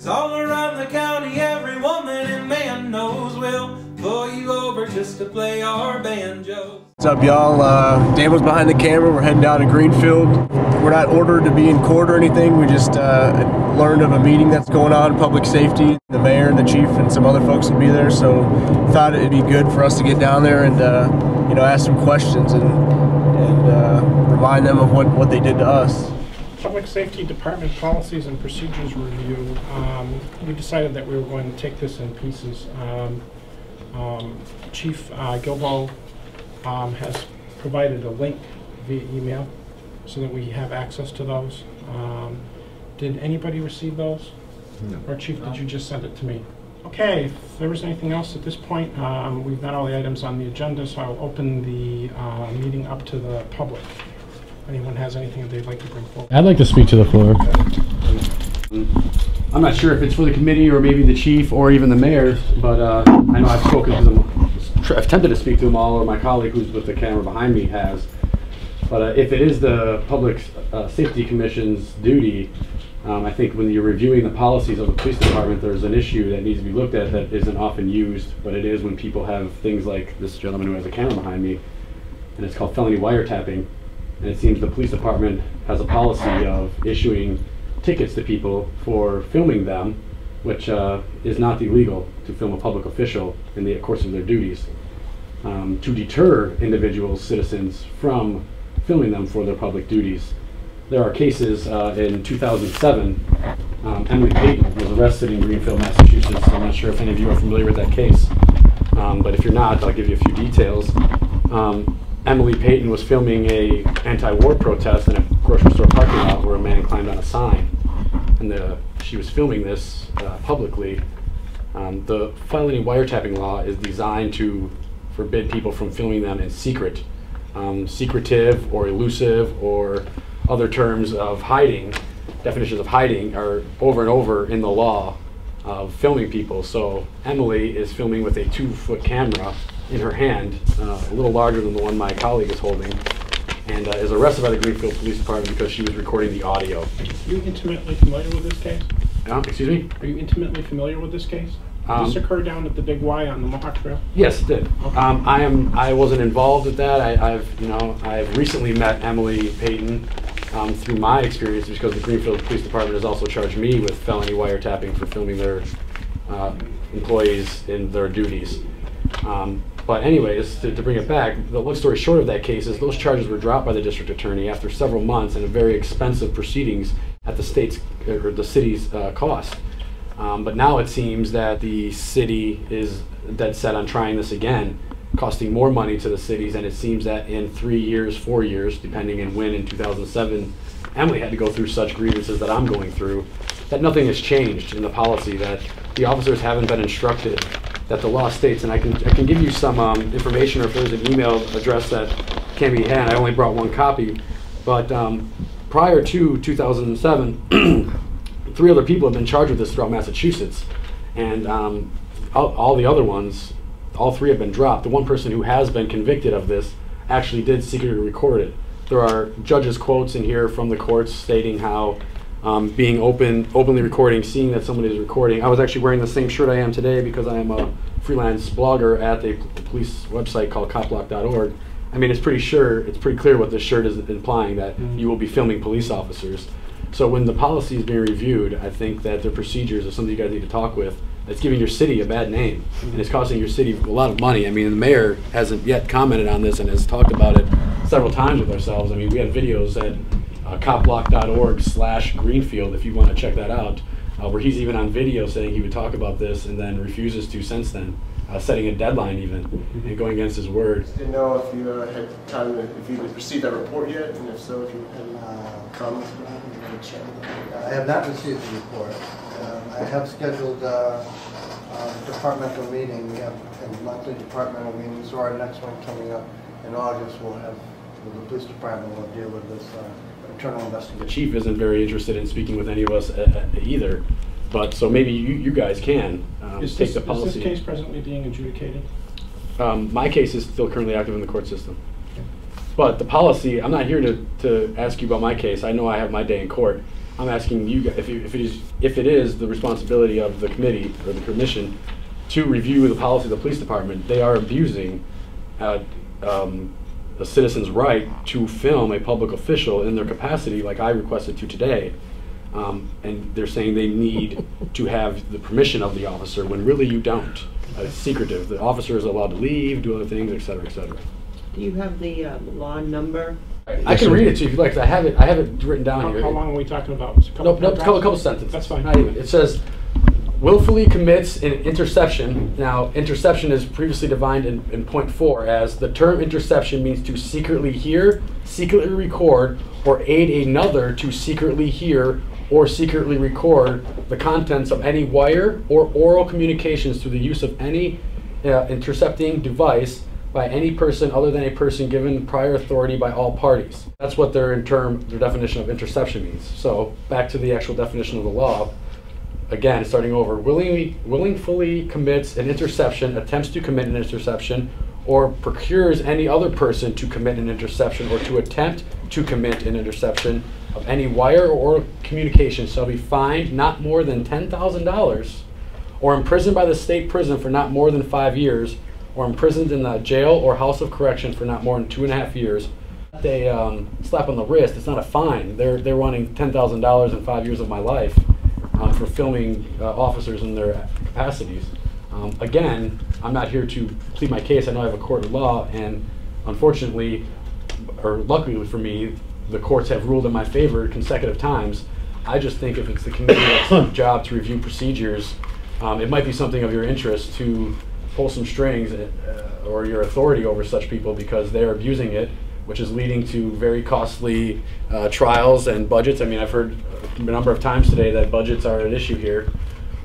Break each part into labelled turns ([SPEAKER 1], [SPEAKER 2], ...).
[SPEAKER 1] It's all around the county, every woman and man knows we'll pull you over just to play our banjo.
[SPEAKER 2] What's up, y'all? Uh, Dan was behind the camera. We're heading down to Greenfield. We're not ordered to be in court or anything. We just uh, learned of a meeting that's going on, public safety. The mayor and the chief and some other folks will be there, so thought it'd be good for us to get down there and uh, you know ask some questions and and uh, remind them of what what they did to us.
[SPEAKER 3] Public Safety Department Policies and Procedures Review, um, we decided that we were going to take this in pieces. Um, um, Chief uh, Guilbault um, has provided a link via email so that we have access to those. Um, Did anybody receive those? No. Or Chief, did you just send it to me? Okay, if there was anything else at this point, um, we've got all the items on the agenda, so I'll open the uh, meeting up to the public. Anyone has anything that they'd like to bring forward?
[SPEAKER 4] I'd like to speak to the floor.
[SPEAKER 5] I'm not sure if it's for the committee or maybe the chief or even the mayor, but uh, I know I've spoken to them, I've attempted to speak to them all, or my colleague who's with the camera behind me has. But uh, if it is the Public uh, Safety Commission's duty, um, I think when you're reviewing the policies of the police department, there's an issue that needs to be looked at that isn't often used, but it is when people have things like this gentleman who has a camera behind me, and it's called felony wiretapping. And it seems the police department has a policy of issuing tickets to people for filming them, which uh, is not illegal to film a public official in the course of their duties, um, to deter individuals, citizens, from filming them for their public duties. There are cases uh, in 2007. Um, Emily Peyton was arrested in Greenfield, Massachusetts. I'm not sure if any of you are familiar with that case, um, but if you're not, I'll give you a few details. Um, Emily Peyton was filming a anti-war protest in a grocery store parking lot where a man climbed on a sign, and the, she was filming this uh, publicly. Um, the felony wiretapping law is designed to forbid people from filming them in secret, um, secretive or elusive or other terms of hiding. Definitions of hiding are over and over in the law of filming people. So Emily is filming with a two-foot camera in her hand, uh, a little larger than the one my colleague is holding, and uh, is arrested by the Greenfield Police Department because she was recording the audio.
[SPEAKER 3] Are you intimately familiar with this case?
[SPEAKER 5] Excuse me?
[SPEAKER 3] Are you intimately familiar with this case? Did
[SPEAKER 5] Um,
[SPEAKER 3] this occur down at the Big Y on the Mohawk Trail?
[SPEAKER 5] Yes, it did. Um, I am. I wasn't involved with that. I, I've, you know, I've recently met Emily Peyton um, through my experience because the Greenfield Police Department has also charged me with felony wiretapping for filming their uh, employees in their duties. Um, but anyways, to, to bring it back, the long story short of that case is those charges were dropped by the district attorney after several months and a very expensive proceedings at the state's or the city's uh, cost. Um, but now it seems that the city is dead set on trying this again, costing more money to the cities. And it seems that in three years, four years, depending on when in 2007, Emily had to go through such grievances that I'm going through, that nothing has changed in the policy, that the officers haven't been instructed, that the law states, and I can, I can give you some um, information or if there's an email address that can be had. I only brought one copy, but um, prior to 2007, three other people have been charged with this throughout Massachusetts, and um, all, all the other ones, all three have been dropped. The one person who has been convicted of this actually did secretly record it. There are judges' quotes in here from the courts stating how um, being open, openly recording, seeing that somebody is recording. I was actually wearing the same shirt I am today because I am a freelance blogger at a police website called copblock.org. I mean, it's pretty sure, it's pretty clear what this shirt is implying that you will be filming police officers. So when the policy is being reviewed, I think that the procedures are something you guys need to talk with. It's giving your city a bad name, and it's costing your city a lot of money. I mean, the mayor hasn't yet commented on this and has talked about it several times with ourselves. I mean, we have videos at uh, copblock.org slash greenfield if you want to check that out, uh, where he's even on video saying he would talk about this and then refuses to since then, uh, setting a deadline even, and going against his word.
[SPEAKER 2] I Didn't know if you uh, had time, if you had received that report yet, and if so, if you had
[SPEAKER 6] Uh,
[SPEAKER 2] comments.
[SPEAKER 6] I have not received the report. Um, I have scheduled uh, a departmental meeting, we have a monthly departmental meeting, so our next one coming up in August, we'll have, the police department will deal with this uh, internal
[SPEAKER 5] the chief isn't very interested in speaking with any of us uh, uh, either. But so maybe you, you guys can um,
[SPEAKER 3] Is
[SPEAKER 5] take
[SPEAKER 3] this,
[SPEAKER 5] the
[SPEAKER 3] is
[SPEAKER 5] policy.
[SPEAKER 3] this case presently being adjudicated?
[SPEAKER 5] Um, my case is still currently active in the court system. But the policy, I'm not here to, to ask you about my case. I know I have my day in court. I'm asking you, guys if you, if it is, if it is the responsibility of the committee or the commission to review the policy of the police department, they are abusing, uh, um, a citizen's right to film a public official in their capacity, like I requested to today. Um, and they're saying they need to have the permission of the officer, when really you don't. Uh, It's secretive. The officer is allowed to leave, do other things, et cetera, et cetera.
[SPEAKER 4] Do you have the uh, law number?
[SPEAKER 5] I can read it to you if you like. 'cause I have it. I have it written down
[SPEAKER 3] How
[SPEAKER 5] here.
[SPEAKER 3] how long are we talking about? Just a couple
[SPEAKER 5] Nope, nope. Couple,
[SPEAKER 3] paragraphs?
[SPEAKER 5] couple sentences.
[SPEAKER 3] That's fine.
[SPEAKER 5] Not even. It says, willfully commits an interception. Now, interception is previously defined in, in point four as the term interception means to secretly hear, secretly record, or aid another to secretly hear or secretly record the contents of any wire or oral communications through the use of any uh, intercepting device by any person other than a person given prior authority by all parties. That's what their in term their definition of interception means. So back to the actual definition of the law. Again, starting over, willingly, willingly commits an interception, attempts to commit an interception, or procures any other person to commit an interception or to attempt to commit an interception of any wire or communication shall be fined not more than ten thousand dollars or imprisoned by the state prison for not more than five years, or imprisoned in the jail or house of correction for not more than two and a half years. They um, slap on the wrist. It's not a fine. They're they're wanting ten thousand dollars and five years of my life um, for filming uh, officers in their capacities. Um, again, I'm not here to plead my case. I know I have a court of law, and unfortunately, or luckily for me, the courts have ruled in my favor consecutive times. I just think if it's the committee's job to review procedures, um, it might be something of your interest to pull some strings uh, or your authority over such people because they're abusing it, which is leading to very costly uh, trials and budgets. I mean, I've heard a number of times today that budgets are an issue here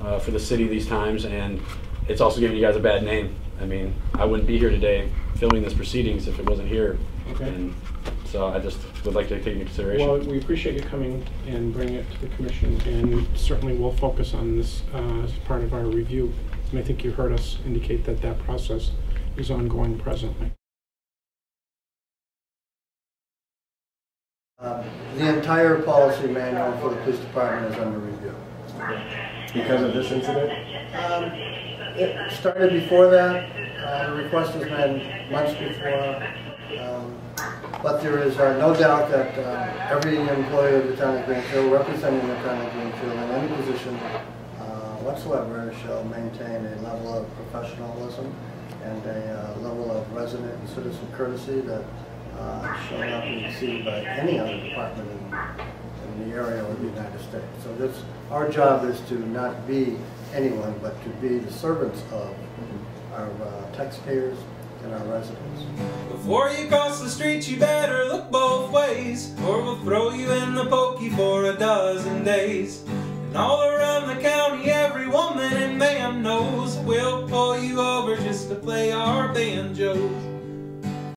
[SPEAKER 5] uh, for the city these times, and it's also giving you guys a bad name. I mean, I wouldn't be here today filming this proceedings if it wasn't here.
[SPEAKER 3] Okay.
[SPEAKER 5] And so I just would like to take into consideration.
[SPEAKER 3] Well, we appreciate you coming and bringing it to the commission, and certainly we'll focus on this uh, as part of our review. And I think you heard us indicate that that process is ongoing presently.
[SPEAKER 6] Um, The entire policy manual for the police department is under review.
[SPEAKER 2] Because of this incident?
[SPEAKER 6] Um, It started before that, uh, the request has been months before, um, but there is uh, no doubt that um, every employee of the town of Greenfield, representing the town of Greenfield in any position uh, whatsoever, shall maintain a level of professionalism and a uh, level of resident and citizen courtesy that uh, shall not be exceeded by any other department in, in the area of the United States. So this, our job is to not be anyone, but to be the servants of our uh, taxpayers and our residents.
[SPEAKER 1] Before you cross the street, you better look both ways, or we'll throw you in the pokey for a dozen days. And all around the county, every woman and man knows we'll pull you over just to play our banjos.